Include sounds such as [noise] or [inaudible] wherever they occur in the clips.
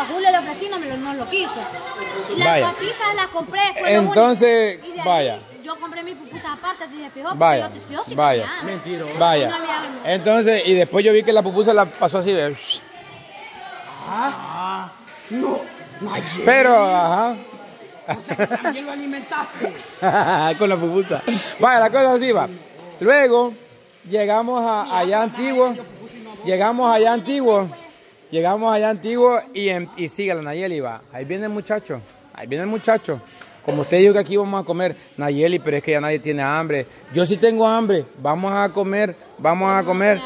a Julio le ofrecí, no, me lo, no lo quiso. Y las Vaya. papitas las compré. Fue lo Entonces, único. Y de ahí vaya. Yo compré mis pupusas aparte, dije, fijo, porque Vaya, yo, yo sí vaya. Mentiro. Vaya. No había- Entonces, y después yo vi que la pupusa la pasó así. de- No. Ay, Pero, ajá. también lo alimentaste. [laughs] con la pupusa. Vaya, la cosa así va. Luego llegamos a allá antiguo. Llegamos allá antiguo. Llegamos allá antiguo y, en- y sigue la Nayeli va. Ahí viene el muchacho. Ahí viene el muchacho. Como usted dijo que aquí vamos a comer, Nayeli, pero es que ya nadie tiene hambre. Yo sí tengo hambre. Vamos a comer, vamos a comer.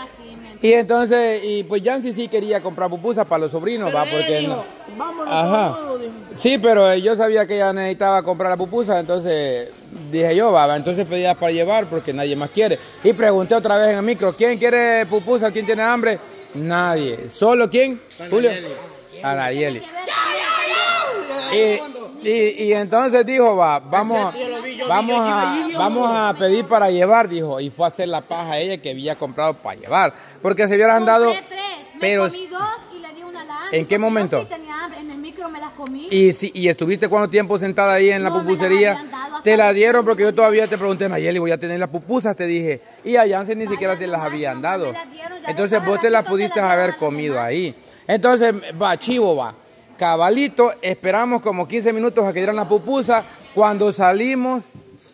Y entonces, y pues Yancy sí quería comprar pupusas para los sobrinos, va, porque no- vámonos Ajá. todos, dijo. Sí, pero yo sabía que ella necesitaba comprar la pupusa, entonces dije yo, va, va, entonces pedía para llevar porque nadie más quiere. Y pregunté otra vez en el micro, ¿quién quiere pupusa? ¿Quién tiene hambre? Nadie. ¿Solo quién? Julio. A Nayeli. Y, y, y entonces dijo, va, vamos, vamos a, vamos a pedir para llevar, dijo, y fue a hacer la paja a ella que había comprado para llevar, porque se hubieran dado, pero, comí dos y le di una a la Andy, ¿En qué momento? En el micro me las comí. y, si, y estuviste cuánto tiempo sentada ahí en la No, me la pupusería, te la dieron porque yo todavía te pregunté, Nayeli, voy a tener las pupusas, te dije, y a Jansen ni siquiera se las habían dado, entonces vos te se pudiste haber comido ahí, entonces va, chivo va, cabalito, esperamos como 15 minutos a que dieran la pupusa, cuando salimos,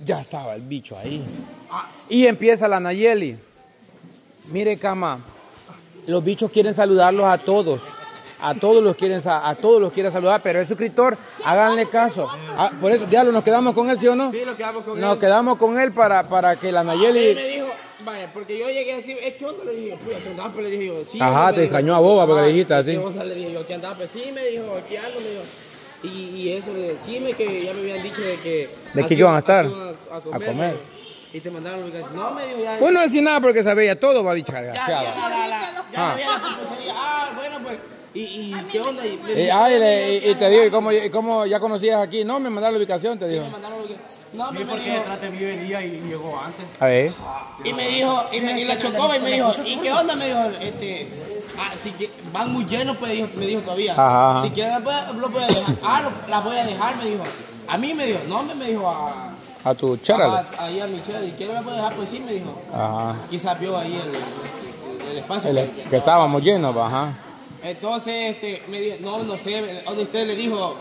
ya estaba el bicho ahí, y empieza la Nayeli, mire cama, los bichos quieren saludarlos a todos. A todos los quieren a todos los quieren saludar, pero es suscriptor, háganle caso. Ah, por eso, diablo, nos quedamos con él, ¿sí o no? Sí, lo quedamos con Nos él. quedamos con él para, para que la Nayeli. Vaya, porque yo llegué a decir, es que onda le dije, pues. Pues le dije yo, sí. Ajá, te extrañó a boba porque Ah, le dijiste así. ¿qué onda? Le dije yo, ¿qué andaba? Pues sí, me dijo, aquí algo, me dijo. Y, y eso, le- sí, me, que ya me habían dicho de que. ¿De qué iban a estar? A, A comer. Y te mandaron la ubicación. No, me dijo, ya. Pues no decía nada porque sabía todo, va bicha ya, ya, Ah pupusería. Ah, bueno, pues. ¿Y, y qué onda? Y, me Y, "Ah, me y, y te digo, ¿y cómo, y cómo ya conocías aquí? No, me mandaron la ubicación, te digo. me mandaron la ubicación. No, Sí, me, me porque dijo. detrás de mí venía y llegó antes. A ver. Y me dijo, y, me, y la chocó y me dijo, ¿y qué onda? Me dijo, este, ah, si que- van muy llenos, pues dijo, me dijo todavía. Ajá. Si quieren, lo lo puede dejar. Ah, lo- la voy a dejar, me dijo. A mí me dijo, no, me, me dijo a, A tu charala. a- ahí a Michelle, ¿y quiere me puede dejar? Pues sí, me dijo. Ajá. Quizás vio ahí el, el espacio. El- que estábamos llenos, ajá. Entonces, este, me dijo, no, no sé, donde usted le dijo,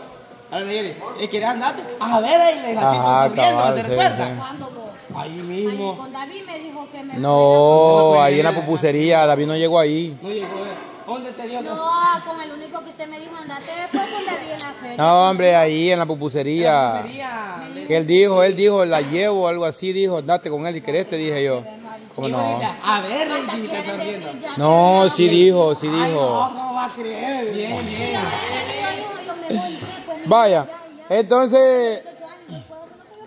a la Nayeli, ¿eh, ¿quieres andarte? A ver, ahí le así, Ajá, pues, sonriendo, cabal, ¿se sí, recuerda? sí. ¿Cuándo vos? Ahí Ahí mismo. con David me dijo que me No, ahí en la pupusería, David no llegó ahí. No llegó, eh. ¿Dónde te dijo? No, con el único que usted me dijo andate fue con David en la feria. No, hombre, ahí en la pupusería. Sería... Que él dijo, él dijo, la llevo, algo así, dijo, date con él y querés, te dije yo. ¿Cómo no? A ver, le dije, está. No, sí dijo, sí No, dijo. ¿cómo va a creer? Bien, bien. Vaya, entonces,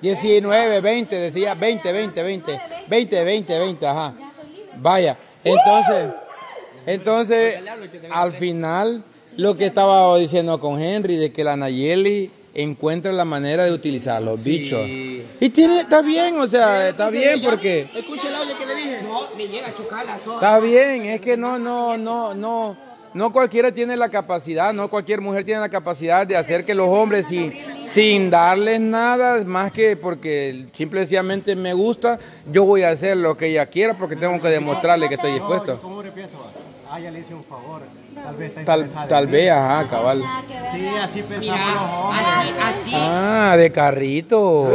19, 20, decía 20, 20, 20, 20, 20, 20, ajá. Vaya, entonces, entonces, al final, lo que estaba diciendo con Henry, de que la Nayeli encuentra la manera de utilizar los bichos. Y tiene, está bien, o sea, está bien porque... Escucha el audio que le dije. No, me llega a chocar la soja. Está bien, es que no, no, no, no, no cualquiera tiene la capacidad, no cualquier mujer tiene la capacidad de hacer que los hombres sin, sin darles nada, más que porque simple y sencillamente me gusta, yo voy a hacer lo que ella quiera porque tengo que demostrarle que estoy dispuesto. ¿Cómo le pienso? Ah, ya le hice un favor. Tal vez está Tal, vez, ajá, cabal. Sí, así pensamos los hombres. Así, así. Ah, de carrito.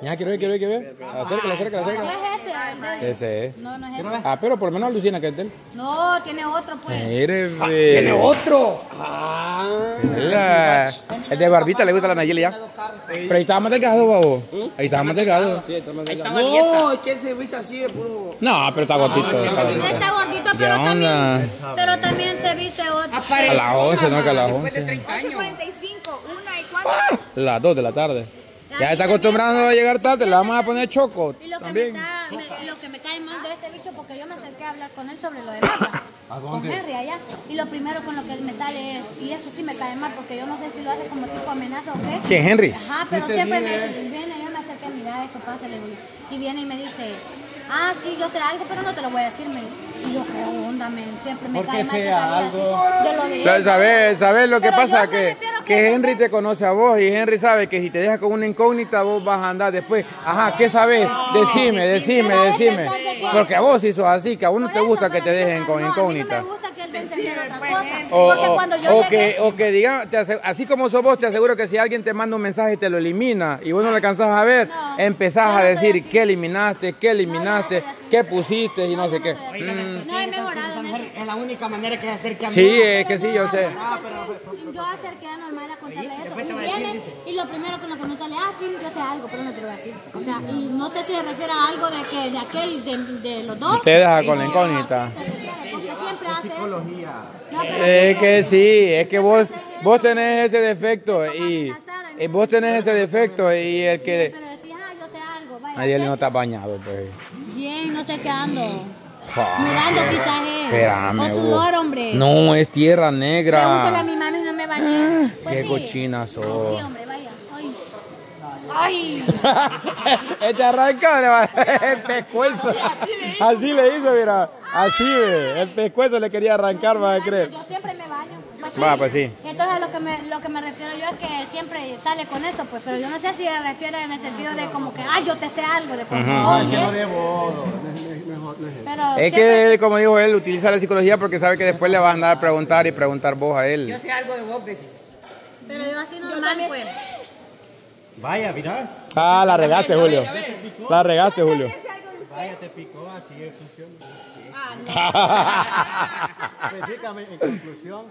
Ya, quiero ver, quiero ver, quiero ver. Acércala, acércala, ¿Qué acércala. es ese? El de- Ese es. No, no es ese. Ah, pero por lo menos alucina que es él. No, tiene otro pues. Mire, Tiene ve. otro. Ah. La- El de barbita le gusta la Nayeli ya. Pero ahí estaba más delgado, babo. Ahí estaba más delgado. Sí, está más delgado. No, es que él se viste así de puro. No, pero está gordito. está No gordito. está gordito, ¿Qué pero también, pero también se viste otro. A las 11, no que a las Después de 11. 30 años. 45, una y cuatro. Las 2 de la tarde. Ya está acostumbrando a llegar tarde, le vamos a poner choco. Y lo que, me está, me- lo que me cae mal de este bicho, porque yo me acerqué a hablar con él sobre lo de Nata, [coughs] con Henry allá, y lo primero con lo que él me sale es, y eso sí me cae mal, porque yo no sé si lo hace como tipo amenaza o qué. ¿Quién, Henry? Ajá, pero siempre me viene, yo me acerqué, mira, esto pasa, le digo, y viene y me dice, ah, sí, yo sé algo, pero no te lo voy a decir, me dice. Y yo, ¿qué onda, men? Siempre me Porque cae mal que sea salga así algo- de lo de ella. ¿Sabes, sabes lo que Pero pasa? yo me Que, que Henry te conoce a vos y Henry sabe que si te deja con una incógnita vos vas a andar después. Ajá, ¿qué sabes? Decime, decime, decime. Porque a vos sí sos así, que a vos no Por te gusta que te dejen con incógnita. Cosa. O, Porque o- cuando yo o que, o que diga, te ase- así como sos vos, te aseguro que si alguien te manda un mensaje y te lo elimina y vos no le alcanzás a ver, No, empezás a decir qué eliminaste, qué eliminaste, No, qué pusiste y no sé qué. Mm. No he mejorado eso. Es la única manera que se acerque a mí. Sí, es que sí, yo sé. Yo acerqué a normal a contarle eso. Y viene y lo primero con lo que me sale, ah, sí, yo sé algo, pero no te lo voy a decir. O sea, y no sé si se refiere a algo de que de aquel, de, de los dos. Te deja con la incógnita. Porque siempre hace. Psicología. No, Es que sí, es que vos, vos tenés ese defecto y, y vos tenés ese defecto y el que... Pero decís, ah, yo sé algo. Vaya, Ayer no está bañado, pues. Bien, no sé qué ando. Ah, Mudando quizás es. Espérame, O sudor, hombre. No, es tierra Pregúntale a negra. mi mami, no me bañé. Pues Qué sí. cochina sos. sí, hombre, vaya. Ay. Ay. [laughs] este arranca le va el pescuezo. Así le hizo, mira. Así ve. El pescuezo le quería arrancar, va a creer. Yo siempre me baño. Pues Va, pues sí. Entonces a lo que me, lo que me refiero yo es que siempre sale con eso, pues, pero yo no sé si se refiere en el sentido de como que, ay, yo te sé algo de como, Ujú. oye, No no, no, mejor no es eso. pero Es que, como dijo él, utiliza la psicología porque sabe que después le va a andar a preguntar y preguntar vos a él. sé algo de vos, decís. pero yo así normal, pues. Vaya, mira. Ah, la regaste, Julio. La regaste, Julio. Vaya, te picó, así es funciona. Ah, [laughs] Pues sí, Cami, en conclusión,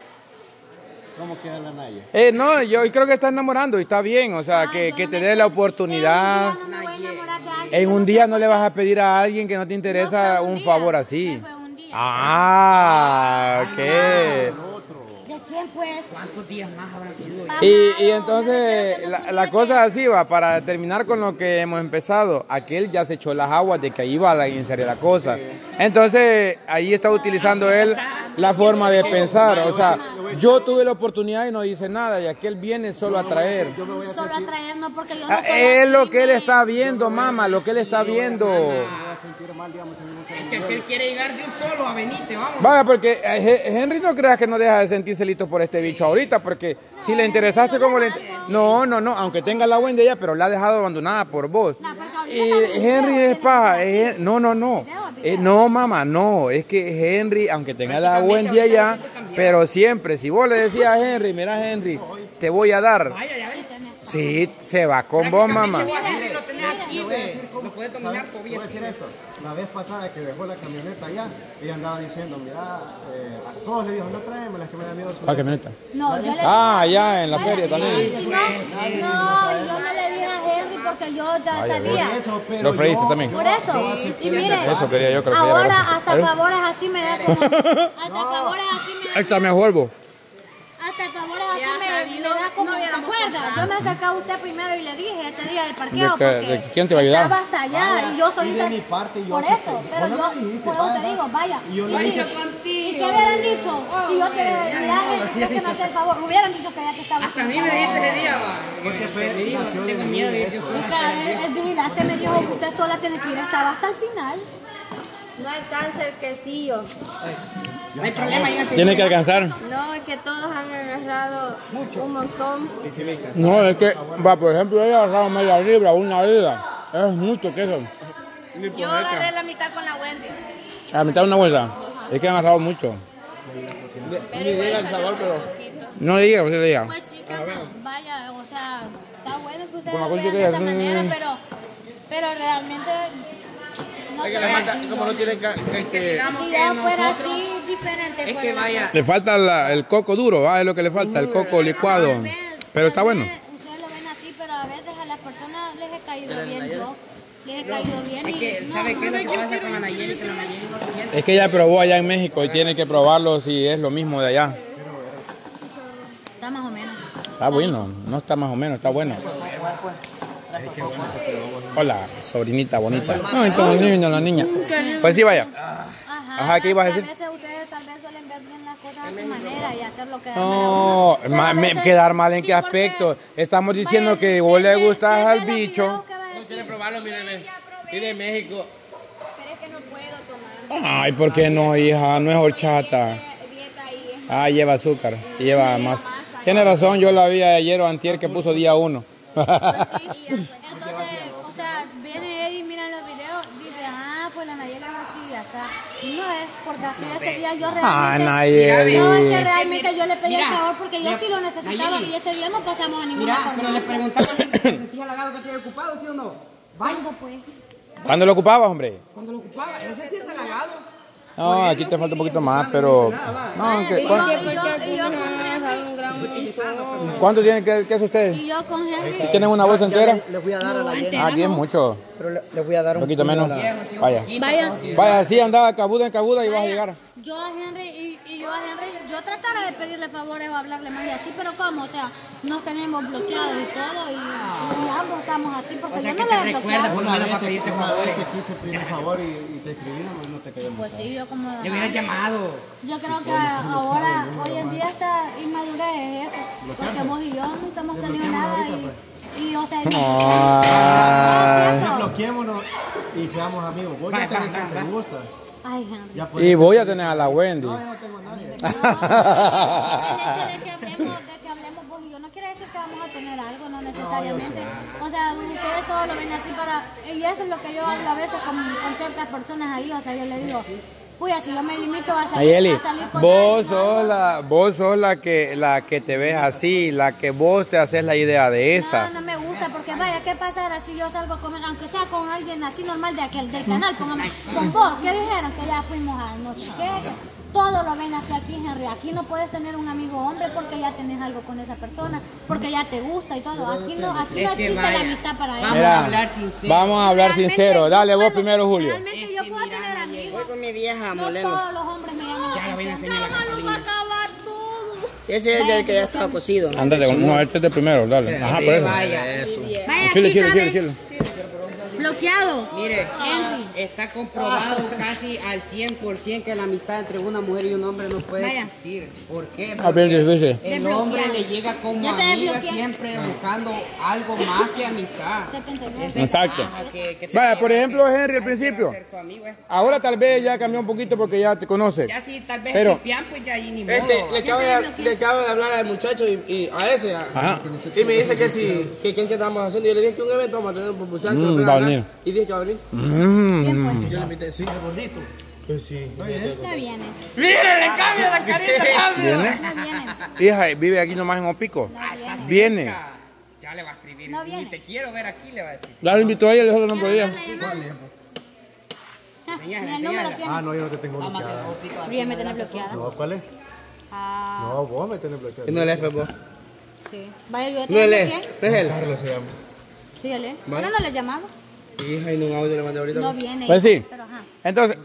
¿cómo queda la Naya? Eh, no, yo creo que está enamorando y está bien, o sea, Ay, que, que no te dé la en un día oportunidad. no me voy a enamorar de alguien, En un no día no le vas a pedir a alguien que no te interesa No un un día, favor así. no fue un día. Ah, ok. ¿De quién, pues? ¿Cuántos días más habrán sido? Y, y entonces la, la cosa es así va, para terminar con lo que hemos empezado, aquel ya se echó las aguas de que ahí va a iniciar la cosa. Entonces ahí está utilizando él la forma de pensar, o sea, yo tuve la oportunidad y no hice nada y aquel viene solo a traer. Solo a traer, no porque yo no Ah, soy Es lo que él está viendo, mamá, lo que él está viendo. Que, que él quiere llegar de un solo a venirte, vamos. Vaya, porque eh, He- Henry no creas que no deja de sentirse listo por este bicho ahorita, porque si le interesaste como le... No, no, no, aunque tenga la buena de ella, pero la ha dejado abandonada por vos. En Henry es paja, es- no, no, no. Eh, no, mamá, no, es que Henry, aunque tenga la buena de ella, pero siempre, si vos le decías a Henry, mira Henry, te voy a dar, ya sí, se va con vos, mamá. Lo tenés aquí, ve. Lo puedes dominar todavía. voy a decir esto. La vez pasada que dejó la camioneta allá, ella andaba diciendo, mira, eh, a todos le dijo, no tráeme las que me da miedo. ¿Cuál camioneta? No, yo le Ah, allá en la feria también. No, no, yo no le dije a Henry porque yo ya sabía. Lo freíste también. Por eso. Y mire, Eso quería yo, creo ahora hasta favores así me da como. Hasta favores así me da. Está mejor vos. Hasta favores así me, me da Yo me acerqué a usted primero y le dije ese día del parqueo. ¿De porque de quién te va a ayudar? Estaba hasta allá y yo solita. de mi parte, yo Por eso, te- pero yo. dijiste, Por eso te vaya. digo, vaya. Y yo Y ¿Y qué hubieran dicho? Si yo te. Mira, usted que me hace el favor. Hubieran dicho que ya te estaba. Hasta a mí me dijiste ese día, va. Porque fue, tengo miedo de. Y que el, el vigilante me dijo que usted sola tiene que ir hasta, hasta el final. No alcanza el quesillo. No hay problema, se Tiene que alcanzar. No, es que todos han agarrado un montón. No, es que, va, por ejemplo, ella ha agarrado media libra, una libra. Es mucho queso. Yo agarré la mitad con la Wendy. A mitad de una bolsa. Es que han agarrado mucho. Ni diga el sabor, pero. No le diga, usted le diga. Pues sí, que vaya, o sea, está bueno que ustedes la lo de esa ya- manera, pero, pero realmente no Es que le falta, como ¿no? tienen este. Si ya fuera así, diferente Es que la vaya. Le falta la- el coco duro, ¿va? Es lo que le falta, el coco licuado. Pero está bueno. Ustedes lo ven así, pero a veces a las personas les he caído bien yo. Les he caído bien Es y que, ¿sabe qué es lo que pasa con la Nayeli? Que la Nayeli no siente. Es que ella probó allá en México y tiene que probarlo si es lo mismo de allá. Está más o menos. Está bueno, no está más o menos, está bueno. Hola, sobrinita bonita. Ay, como el niño, la niña. Pues sí, vaya. Ajá, ¿qué ibas a decir? veces ustedes tal vez suelen ver bien las cosas a su manera y hacer lo que No, Pero ma- a me- veces- quedar mal en sí, qué aspecto. Estamos diciendo Vaya, que vos le gustas al bicho. videos que va a No quiere probarlo, mire. Viene de México. Pero es que no puedo tomar. Ay, ¿por qué no, hija? No es horchata. Ah, lleva azúcar, lleva más. Tiene razón, yo la vi ayer o antier que puso día uno. Pues sí. Entonces, o sea, viene él y mira los videos, dice, ah, pues la Nayeli es así, ya está. Ese día yo Ah, realmente... No, es que realmente yo le pedí el favor porque yo mira, sí lo necesitaba Nayeli. y ese día no pasamos a ninguna Mira, pero le preguntaba si [coughs] te sentías halagado que estoy ocupado, ¿sí o no? ¿Cuándo pues? ¿Cuándo lo ocupabas, hombre? cuando lo ocupaba, él se siente halagado. No, aquí te falta un poquito más, pero... No, ¿qué- ¿Cuánto tienen que, que es usted? y yo con Henry, ¿Tienen una bolsa entera? Les voy a dar a la Jenny, Ah, es mucho. pero le- les voy a dar Un poquito menos. la- Vaya. vaya, Vaya, así andaba cabuda en cabuda y vas a llegar. yo a Henry y, y yo a Henry, yo tratara de pedirle favores o hablarle más y así, pero ¿cómo? O sea, nos tenemos bloqueados y todo y, y ambos estamos así porque yo no lo he bloqueado. por lo menos para pedirte Una vez favores. que quise pedir un favor y, y te escribimos y no te quedamos. Pues sí, yo como... Le hubieras llamado. Yo creo que ahora, hoy en día esta inmadurez es eso, porque vos y yo nunca hemos tenido nada y, y o sea, Ah. Bloqueémonos y seamos amigos. Ya tenés va, quien te gusta. Ay, Henry. Ya Y voy a tener a la Wendy. No, yo no tengo a nadie. El hecho de que hablemos, de que hablemos vos y yo no quiere decir que vamos a tener algo, no necesariamente. O sea, ustedes todos lo ven así para... Y eso es lo que yo hablo a veces con, con ciertas personas ahí, o sea, yo le digo, pues si yo me limito a salir, Nayeli, a salir con vos alguien, sos la, vos sos la que, la que te ves así, la que vos te haces la idea de esa. No, no me gusta porque vaya, ¿qué pasará si yo salgo comer, aunque sea con alguien así normal de aquel del canal, póngame, con vos, ¿qué dijeron? Que ya fuimos a no sé qué, que todo lo ven así aquí, Henry. Aquí no puedes tener un amigo hombre porque ya tenés algo con esa persona, porque ya te gusta y todo. Aquí no, aquí no existe la amistad para vamos eso. Mira, a hablar sincero. Vamos a hablar sincero. Dale vos primero, Julio. Realmente yo puedo tener con mi vieja, No todos los hombres me llaman Ya a Ya, lo va a Catalina. acabar todo. Ese es el que ya estaba cocido. ¿no? Ándale, no, este es de primero, dale. Ajá, por eso. Vaya. Vaya, Chile, chile, chile, chile. Mire, Henry. está comprobado casi al 100% que la amistad entre una mujer y un hombre no puede Vaya. existir. ¿Por qué? A ver, Porque el hombre le llega como amiga siempre buscando algo más que amistad. 79. Esa Exacto. que- que Vaya, por ejemplo, Henry al principio. amigo, eh. Ahora tal vez ya cambió un poquito porque ya te conoce. Ya si tal vez Pero- el pues ya ahí ni modo. Este, le, acabo de, le acabo de hablar al muchacho y, y a ese. a- Ajá. y me dice que si, que quién que estamos haciendo. Yo le dije que un evento vamos a tener un propulsar. que Mm, Y dije que va a venir. Mm. Yo le invité, sí, es bonito. Pues sí. Ya viene. Mire, le cambia la carita, cambia. ¿Viene? No viene. Hija, vive aquí nomás en Opico. Viene. Ya le va a escribir. No viene. te quiero ver aquí, le va a decir. Ya lo invitó a ella y nosotros no ¿Quiero podíamos. darle llamada? Ah. Ah, no, yo no te tengo bloqueada. Ya me tenés bloqueada. No, ¿cuál es? Ah, No, vos me tenés bloqueada. Y no le vos. sí. Vaya, yo No te le. bloqueé. Es él. Carlos se llama. Sí, él es. Pero no le llamamos. Hija, y no un audio le mandé ahorita. No viene. Pues sí. Pero ajá. Entonces,